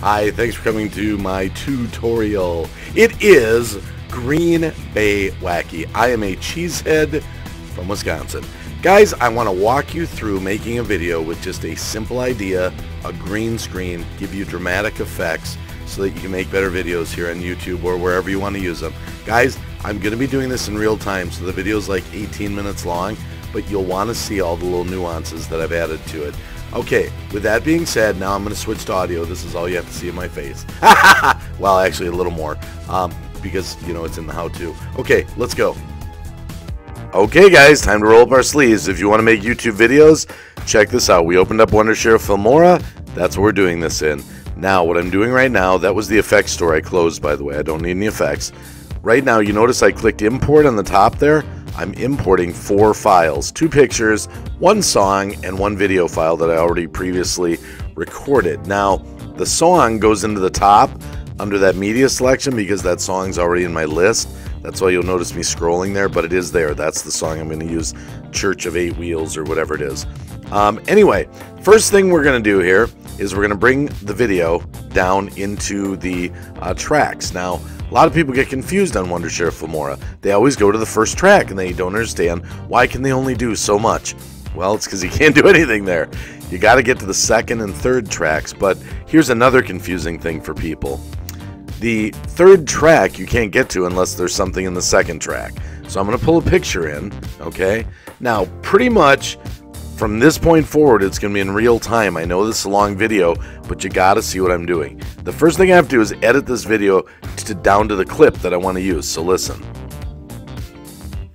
Hi, thanks for coming to my tutorial. It is Green Bay Wacky. I am a cheesehead from Wisconsin. Guys, I want to walk you through making a video with just a simple idea, a green screen, give you dramatic effects so that you can make better videos here on YouTube or wherever you want to use them. Guys, I'm going to be doing this in real time, so the video is like 18 minutes long, but you'll want to see all the little nuances that I've added to it. Okay, with that being said, now I'm going to switch to audio. This is all you have to see in my face. well, actually, a little more, um, because, you know, it's in the how-to. Okay, let's go. Okay, guys, time to roll up our sleeves. If you want to make YouTube videos, check this out. We opened up Wondershare Filmora. That's what we're doing this in. Now, what I'm doing right now, that was the effects store I closed, by the way. I don't need any effects. Right now, you notice I clicked import on the top there. I'm importing four files, two pictures, one song, and one video file that I already previously recorded. Now, the song goes into the top under that media selection because that song's already in my list. That's why you'll notice me scrolling there, but it is there. That's the song I'm going to use, Church of Eight Wheels or whatever it is. Um, anyway, first thing we're going to do here is we're going to bring the video down into the uh, tracks. Now, a lot of people get confused on Wonder Wondershare Filmora. They always go to the first track and they don't understand why can they only do so much. Well, it's because you can't do anything there. You got to get to the second and third tracks. But here's another confusing thing for people. The third track you can't get to unless there's something in the second track. So I'm going to pull a picture in, okay? Now, pretty much from this point forward, it's going to be in real time. I know this is a long video, but you got to see what I'm doing. The first thing I have to do is edit this video to down to the clip that I want to use. So listen.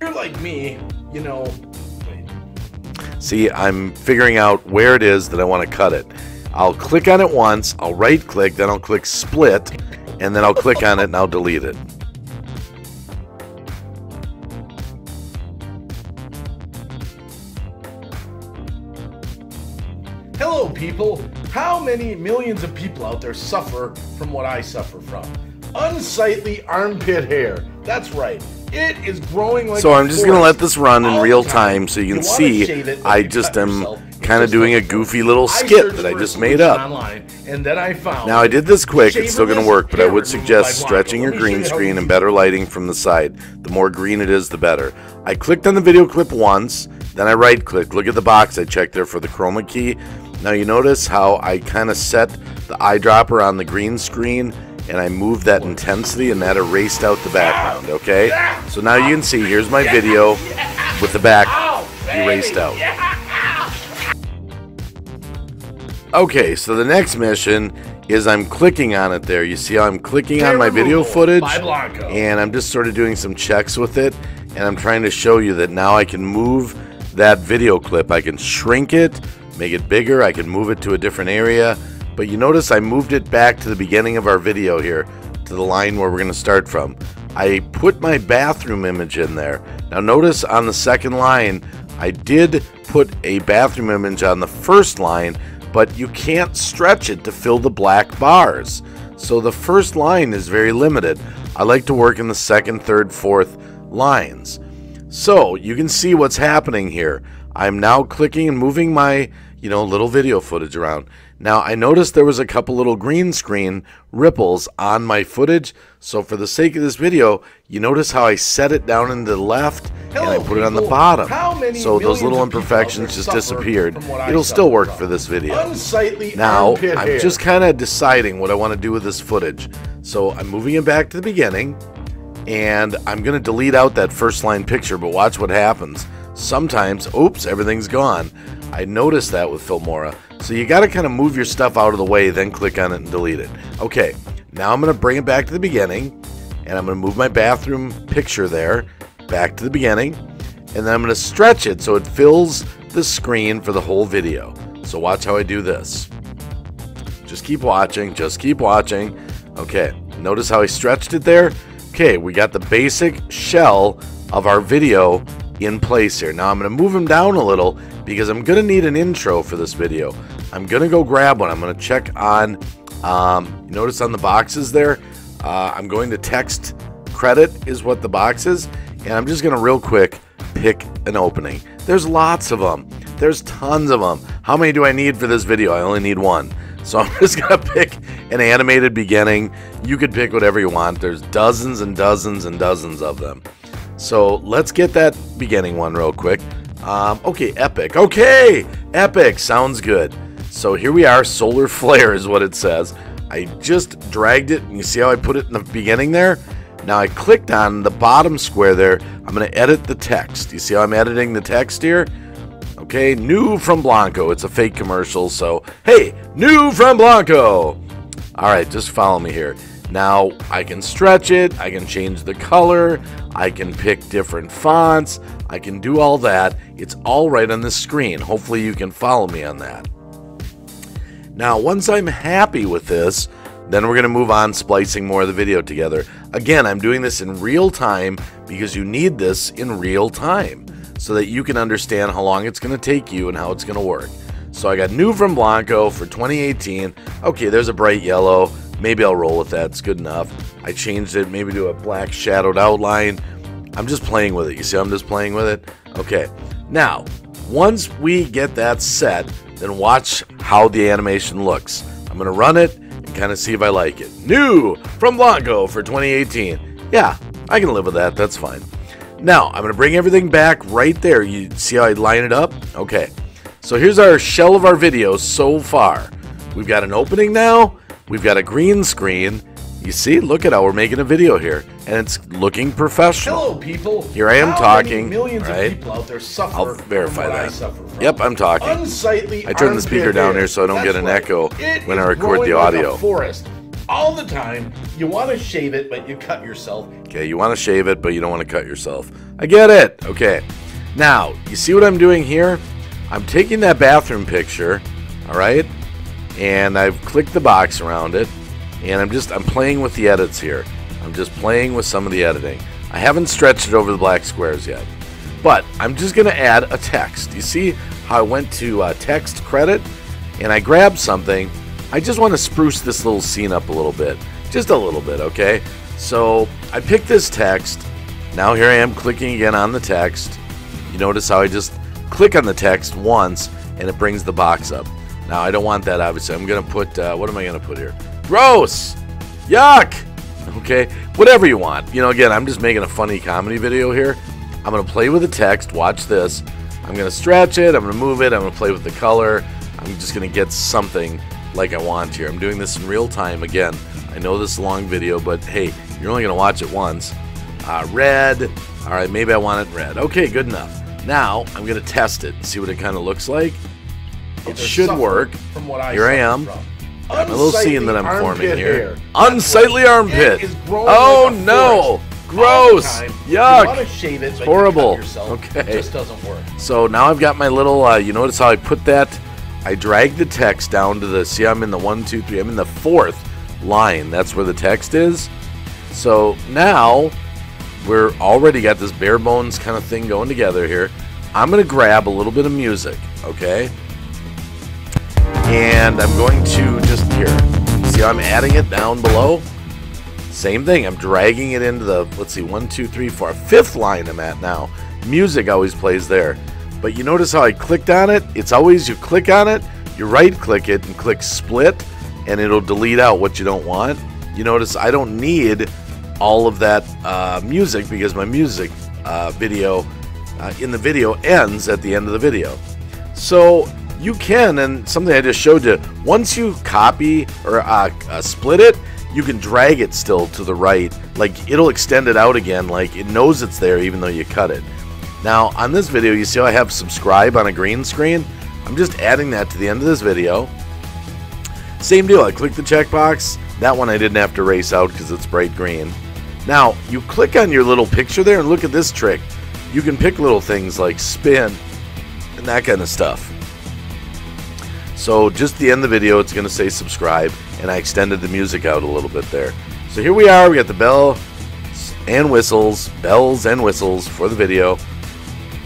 You're like me, you know. Wait. See, I'm figuring out where it is that I want to cut it. I'll click on it once, I'll right click, then I'll click split, and then I'll click on it and I'll delete it. People. How many millions of people out there suffer from what I suffer from? Unsightly armpit hair. That's right. It is growing like So I'm just going to let this run in real time so you can see I just am kind of doing a goofy little skit that I just made up. Online, and then I found Now I did this quick, it's still going to work, but I would suggest stretching your Let me show green screen and better lighting from the side. The more green it is, the better. I clicked on the video clip once, then I right clicked. Look at the box I checked there for the chroma key. Now you notice how I kind of set the eyedropper on the green screen and I moved that intensity and that erased out the background, okay? So now you can see, here's my video with the back erased out. Okay, so the next mission is I'm clicking on it there. You see how I'm clicking on my video footage and I'm just sort of doing some checks with it and I'm trying to show you that now I can move that video clip. I can shrink it, make it bigger, I can move it to a different area. But you notice I moved it back to the beginning of our video here, to the line where we're going to start from. I put my bathroom image in there. Now notice on the second line, I did put a bathroom image on the first line, but you can't stretch it to fill the black bars. So the first line is very limited. I like to work in the second, third, fourth lines. So you can see what's happening here. I'm now clicking and moving my, you know, little video footage around. Now I noticed there was a couple little green screen ripples on my footage. So for the sake of this video, you notice how I set it down in the left and I Hello, put it on the bottom. How many So those little people imperfections just disappeared. from what I It'll still work from? for this video. Unsightly Now, I'm hair. just kind of deciding what I want to do with this footage. So I'm moving it back to the beginning, and I'm going to delete out that first line picture, but watch what happens. Sometimes, oops, everything's gone. I noticed that with Filmora. So you got to kind of move your stuff out of the way, then click on it and delete it. Okay, now I'm going to bring it back to the beginning, and I'm going to move my bathroom picture there back to the beginning, and then I'm going to stretch it so it fills the screen for the whole video. So watch how I do this. Just keep watching. Just keep watching. Okay, notice how I stretched it there? Okay, we got the basic shell of our video in place here. Now I'm going to move him down a little because I'm going to need an intro for this video. I'm going to go grab one. I'm going to check on, um, notice on the boxes there, uh, I'm going to text credit is what the box is. And I'm just going to real quick pick an opening. There's lots of them. There's tons of them. How many do I need for this video? I only need one. So I'm just going to pick an animated beginning. You could pick whatever you want. There's dozens and dozens and dozens of them. So let's get that beginning one real quick. Um, okay, epic. Okay, epic. Sounds good. So here we are. Solar flare is what it says. I just dragged it. And you see how I put it in the beginning there? Now I clicked on the bottom square there. I'm going to edit the text. You see how I'm editing the text here? Okay, new from Blanco. It's a fake commercial, so hey, new from Blanco. All right, just follow me here. Now I can stretch it, I can change the color, I can pick different fonts, I can do all that. It's all right on the screen. Hopefully you can follow me on that. Now, once I'm happy with this, then we're going to move on splicing more of the video together. Again, I'm doing this in real time because you need this in real time so that you can understand how long it's going to take you and how it's going to work. So I got new from Blanco for 2018. Okay, there's a bright yellow. Maybe I'll roll with that. It's good enough. I changed it maybe to a black shadowed outline. I'm just playing with it. You see, I'm just playing with it. Okay. Now, once we get that set, then watch how the animation looks. I'm going to run it and kind of see if I like it. New from Blanco for 2018. Yeah, I can live with that. That's fine. Now, I'm going to bring everything back right there. You see how I line it up? Okay. So here's our shell of our video so far. We've got an opening now. We've got a green screen. You see, look at how we're making a video here, and it's looking professional. Hello, people. Here I am How talking, millions right? of people out there suffer I'll verify from what I that. Yep, I'm talking. Unsightly. I turn the speaker down here so I don't That's get an right. echo It when I record the like audio. a forest. All the time, you want to shave it, but you cut yourself. Okay, you want to shave it, but you don't want to cut yourself. I get it. Okay. Now, you see what I'm doing here? I'm taking that bathroom picture, all right? And I've clicked the box around it, and I'm just I'm playing with the edits here. I'm just playing with some of the editing. I haven't stretched it over the black squares yet. But I'm just going to add a text. You see how I went to uh, text credit and I grabbed something. I just want to spruce this little scene up a little bit. Just a little bit, okay? So I picked this text. Now here I am clicking again on the text. You notice how I just click on the text once and it brings the box up. Now I don't want that obviously. I'm going to put, uh, what am I going to put here? Gross! Yuck! Okay, whatever you want. You know, again, I'm just making a funny comedy video here. I'm going to play with the text. Watch this. I'm going to stretch it. I'm going to move it. I'm going to play with the color. I'm just going to get something like I want here. I'm doing this in real time. Again, I know this is a long video, but hey, you're only going to watch it once. Uh, red. All right, maybe I want it red. Okay, good enough. Now, I'm going to test it see what it kind of looks like. It should work. From what I Here I am. From. Got my little scene that I'm forming here. hair. Unsightly armpit. It is growing Oh no! forest. All the Gross! time, You want to Yuck! shave it, horrible. Okay. It just doesn't work. So now I've got my little. Uh, you notice how I put that? I drag the text down to the. See, I'm in the one, two, three. I'm in the fourth line. That's where the text is. So now we're already got this bare bones kind of thing going together here. I'm gonna grab a little bit of music, okay? And I'm going to just here. See I'm adding it down below? Same thing. I'm dragging it into the let's see, one, two, three, four, fifth line I'm at now. Music always plays there. But you notice how I clicked on it? It's always you click on it, you right click it and click split, and it'll delete out what you don't want. You notice I don't need all of that uh, music because my music uh, video uh, in the video ends at the end of the video. So you can, and something I just showed you, once you copy or uh, uh, split it, you can drag it still to the right. Like it'll extend it out again, like it knows it's there even though you cut it. Now on this video, you see I have subscribe on a green screen? I'm just adding that to the end of this video. Same deal, I click the checkbox. That one I didn't have to erase out because it's bright green. Now, you click on your little picture there and look at this trick. You can pick little things like spin and that kind of stuff. So just the end of the video, it's going to say subscribe, and I extended the music out a little bit there. So here we are, we got the bell and whistles, bells and whistles for the video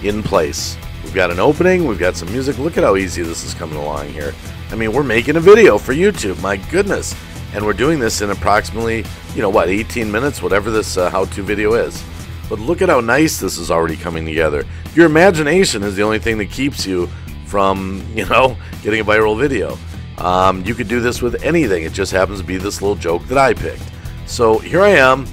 in place. We've got an opening, we've got some music. Look at how easy this is coming along here. I mean, we're making a video for YouTube, my goodness. And we're doing this in approximately, you know, what, 18 minutes, whatever this uh, how-to video is. But look at how nice this is already coming together. Your imagination is the only thing that keeps you from, you know, getting a viral video. Um, you could do this with anything. It just happens to be this little joke that I picked. So here I am.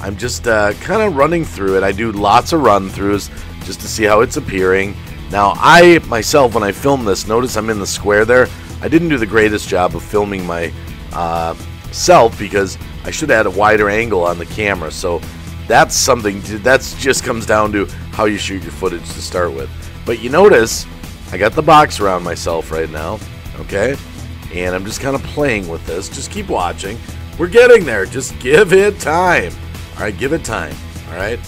I'm just uh, kind of running through it. I do lots of run throughs just to see how it's appearing. Now, I myself, when I film this, notice I'm in the square there. I didn't do the greatest job of filming my uh, self because I should have had a wider angle on the camera. So that's something, that's just comes down to how you shoot your footage to start with. But you notice I got the box around myself right now, okay? And I'm just kind of playing with this. Just keep watching. We're getting there. Just give it time. All right, give it time. All right.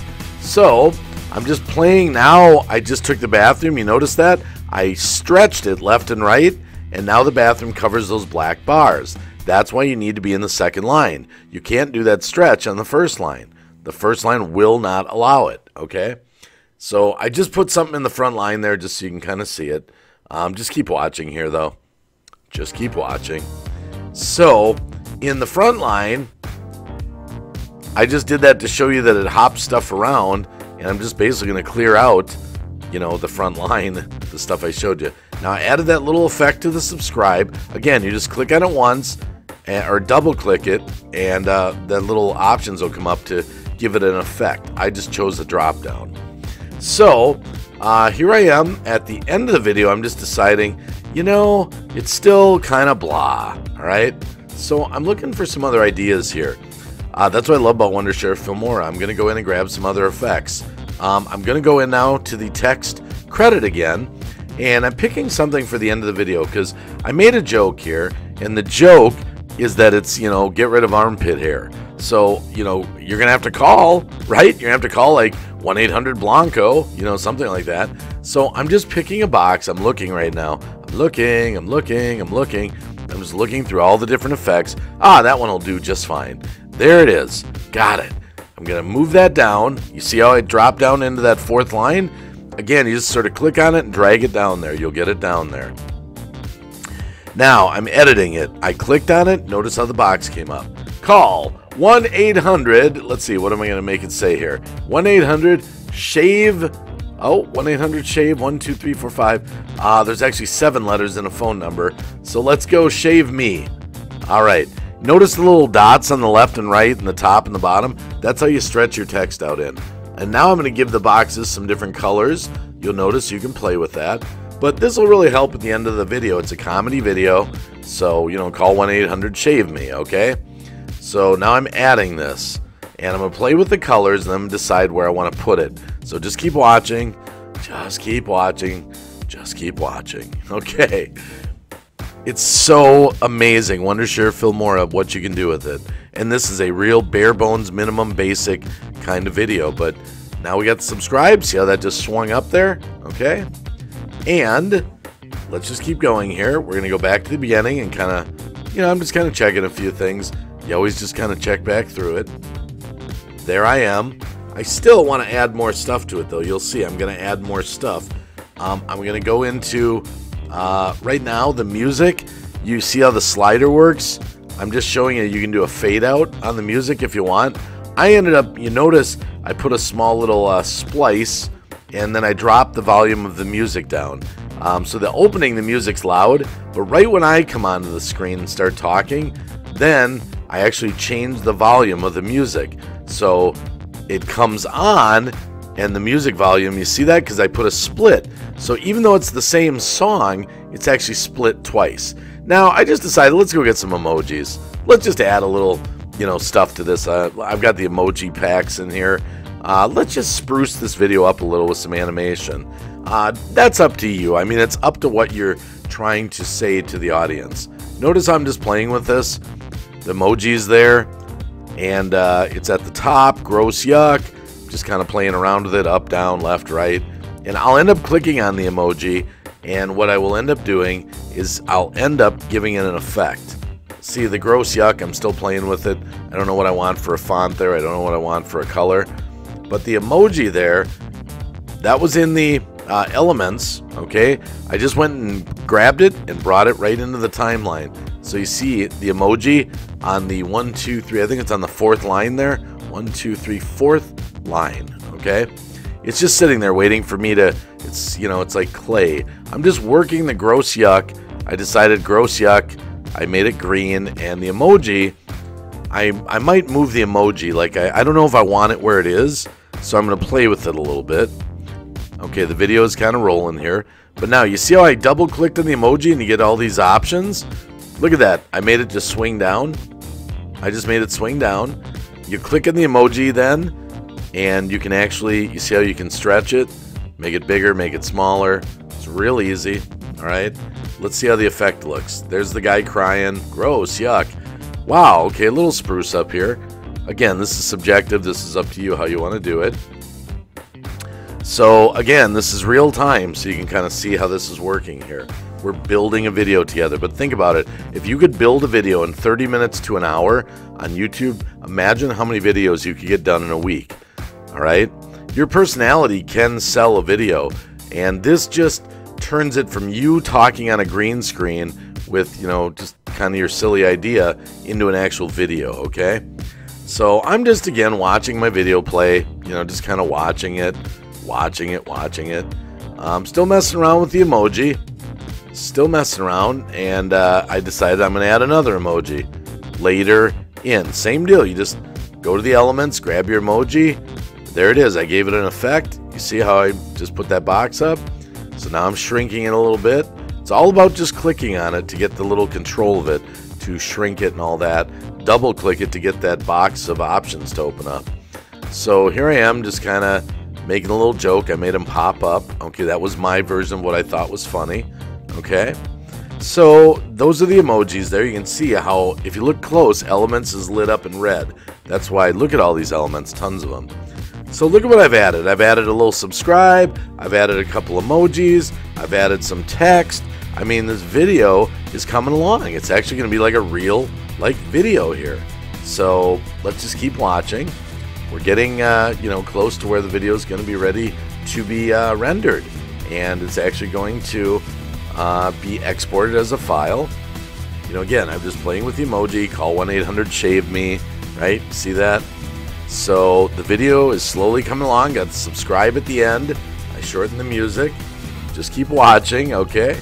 So I'm just playing now. I just took the bathroom. You notice that? I stretched it left and right, and now the bathroom covers those black bars. That's why you need to be in the second line. You can't do that stretch on the first line. The first line will not allow it, okay? So I just put something in the front line there just so you can kind of see it. Um, just keep watching here, though. Just keep watching. So in the front line, I just did that to show you that it hops stuff around, and I'm just basically going to clear out, you know, the front line, the stuff I showed you. Now I added that little effect to the subscribe. Again, you just click on it once, and, or double click it, and uh, the little options will come up to give it an effect. I just chose the drop down. So uh, here I am at the end of the video. I'm just deciding, you know, it's still kind of blah. All right. So I'm looking for some other ideas here. Uh, that's what I love about Wondershare Filmora. I'm going to go in and grab some other effects. Um, I'm going to go in now to the text credit again, and I'm picking something for the end of the video because I made a joke here, and the joke is that it's, you know, get rid of armpit hair. So, you know, you're going to have to call, right? You're going to have to call like 1 800 Blanco, you know, something like that. So I'm just picking a box. I'm looking right now. I'm looking, I'm looking, I'm looking. I'm just looking through all the different effects. Ah, that one will do just fine. There it is. Got it. I'm going to move that down. You see how it dropped down into that fourth line? Again, you just sort of click on it and drag it down there. You'll get it down there. Now, I'm editing it. I clicked on it. Notice how the box came up. Call 1 800. Let's see, what am I going to make it say here? 1 800 shave. Oh, 1 800 shave 12345. Ah, uh, there's actually seven letters in a phone number. So let's go shave me. All right. Notice the little dots on the left and right and the top and the bottom? That's how you stretch your text out in. And now I'm going to give the boxes some different colors. You'll notice you can play with that. But this will really help at the end of the video. It's a comedy video, so, you know, call 1-800-SHAVE-ME, okay? So now I'm adding this, and I'm to play with the colors and then decide where I want to put it. So just keep watching. Just keep watching. Just keep watching. Okay. It's so amazing, Wondershare Filmora, what you can do with it. And this is a real bare bones, minimum basic kind of video. But now we got the subscribe. See how that just swung up there? Okay. And let's just keep going here. We're going to go back to the beginning and kind of, you know, I'm just kind of checking a few things. You always just kind of check back through it. There I am. I still want to add more stuff to it, though. You'll see I'm going to add more stuff. Um, I'm going to go into uh, right now, the music, you see how the slider works? I'm just showing you you can do a fade out on the music if you want. I ended up, you notice, I put a small little uh, splice and then I dropped the volume of the music down. Um, so the opening, the music's loud, but right when I come onto the screen and start talking, then I actually change the volume of the music. So it comes on and the music volume, you see that? Because I put a split. So even though it's the same song, it's actually split twice. Now, I just decided, let's go get some emojis. Let's just add a little, you know, stuff to this. Uh, I've got the emoji packs in here. Uh, let's just spruce this video up a little with some animation. Uh, that's up to you. I mean, it's up to what you're trying to say to the audience. Notice I'm just playing with this. The emoji's there, and uh, it's at the top, gross yuck just kind of playing around with it up, down, left, right. And I'll end up clicking on the emoji, and what I will end up doing is I'll end up giving it an effect. See the gross yuck, I'm still playing with it. I don't know what I want for a font there, I don't know what I want for a color. But the emoji there, that was in the uh, elements, okay? I just went and grabbed it and brought it right into the timeline. So you see the emoji on the one, two, three, I think it's on the fourth line there. One, two, three, fourth line, okay? It's just sitting there waiting for me to, it's, you know, it's like clay. I'm just working the gross yuck I decided gross yuck. I made it green, and the emoji, I, I might move the emoji. Like, I, I don't know if I want it where it is, so I'm going to play with it a little bit. Okay, the video is kind of rolling here. But now, you see how I double clicked on the emoji and you get all these options? Look at that. I made it just swing down. I just made it swing down. You click on the emoji then, and you can actually, you see how you can stretch it? Make it bigger, make it smaller. It's real easy. All right. Let's see how the effect looks. There's the guy crying. Gross, yuck. Wow, okay, a little spruce up here. Again, this is subjective. This is up to you how you want to do it. So again, this is real time, so you can kind of see how this is working here. We're building a video together, but think about it. If you could build a video in 30 minutes to an hour on YouTube, imagine how many videos you could get done in a week. All right? Your personality can sell a video, and this just turns it from you talking on a green screen with, you know, just kind of your silly idea into an actual video, okay? So I'm just again watching my video play, you know, just kind of watching it, watching it, watching it. I'm still messing around with the emoji, still messing around, and uh, I decided I'm going to add another emoji later in. Same deal, you just go to the elements, grab your emoji. There it is. I gave it an effect. You see how I just put that box up? So now I'm shrinking it a little bit. It's all about just clicking on it to get the little control of it, to shrink it and all that. Double click it to get that box of options to open up. So here I am just kind of making a little joke. I made them pop up. Okay, that was my version of what I thought was funny. Okay. So those are the emojis there. You can see how, if you look close, Elements is lit up in red. That's why, look at all these elements, tons of them. So look at what I've added. I've added a little subscribe. I've added a couple emojis. I've added some text. I mean, this video is coming along. It's actually going to be like a real, like, video here. So let's just keep watching. We're getting, uh, you know, close to where the video is going to be ready to be uh, rendered. And it's actually going to uh, be exported as a file. You know, again, I'm just playing with the emoji. Call 1-800-SHAVE-ME, right? See that? So the video is slowly coming along. Got to subscribe at the end. I shorten the music. Just keep watching, okay?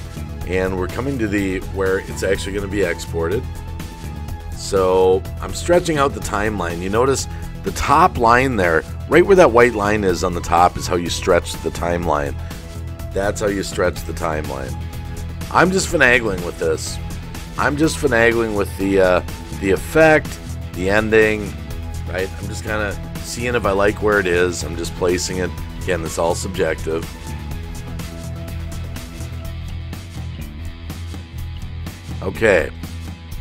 And we're coming to the where it's actually going to be exported. So I'm stretching out the timeline. You notice the top line there, right where that white line is on the top, is how you stretch the timeline. That's how you stretch the timeline. I'm just finagling with this. I'm just finagling with the uh, the effect, the ending, right? I'm just kind of seeing if I like where it is. I'm just placing it. Again, it's all subjective. Okay,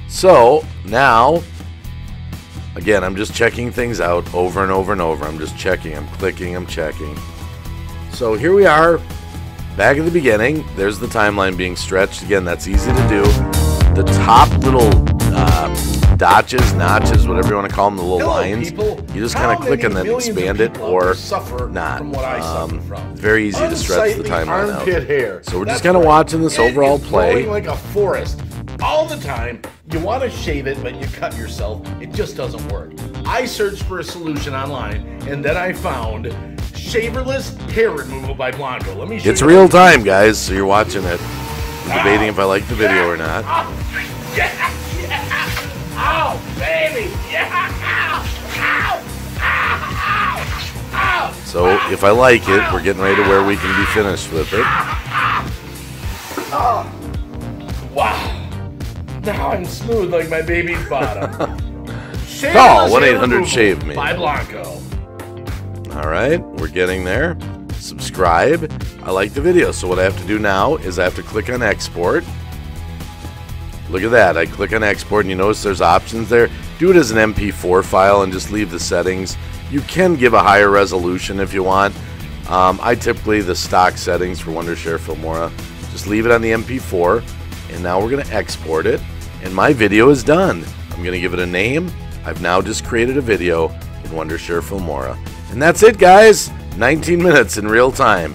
so now, again, I'm just checking things out over and over and over. I'm just checking, I'm clicking, I'm checking. So here we are, back at the beginning. There's the timeline being stretched. Again, that's easy to do. The top little uh, dotches, notches, whatever you want to call them, the little Hello, lines. people. You just kind of click and then expand it or suffer not. From what I suffer Um, from. very easy to stretch the timeline out. hair. So we're just kinda right. watching this It overall play. like a forest all the time. You want to shave it, but you cut yourself. It just doesn't work. I searched for a solution online, and then I found shaverless hair removal by Blanco. Let me show It's real time, guys, so you're watching it. I'm debating if I like the video or not. Oh, yeah, yeah. Oh, baby. Yeah. Ow. Ow. Ow. Ow. So if I like it, we're getting ready to where we can be finished with it. Oh, wow. Now I'm smooth like my baby's bottom. Call 1-800 shave me. By Blanco. All right, we're getting there. Subscribe. I like the video, so what I have to do now is I have to click on export. Look at that. I click on export, and you notice there's options there. Do it as an MP4 file and just leave the settings. You can give a higher resolution if you want. Um, I typically, the stock settings for Wondershare Filmora, just leave it on the MP4, and now we're going to export it, and my video is done. I'm going to give it a name. I've now just created a video in Wondershare Filmora. And that's it, guys. 19 minutes in real time.